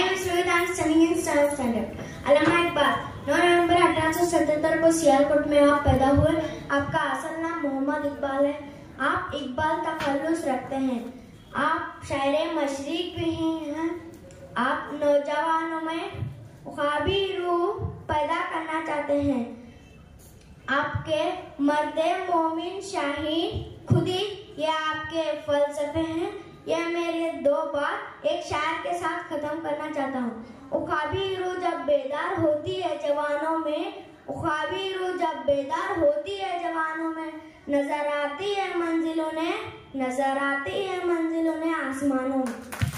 Seven standard Allama Iqbal नौ नवंबर अठारह को सियालकोट में आप पैदा हुए। आपका असल नाम मोहम्मद इकबाल है। आप इकबाल तखल्लुस रखते हैं। आप शायर मशरक भी हैं। आप नौजवानों में ख्वाबी रूह पैदा करना चाहते हैं। आपके मर्द मोमिन शाहीन खुदी ये आपके फलसफे हैं। यह मेरे दो बार एक शायर के साथ करना चाहता हूँ। उखाबी रू जब बेदार होती है जवानों में, उखाबी रू जब बेदार होती है जवानों में, नज़र आती है मंजिलों ने, नज़र आती है मंजिलों ने आसमानों में।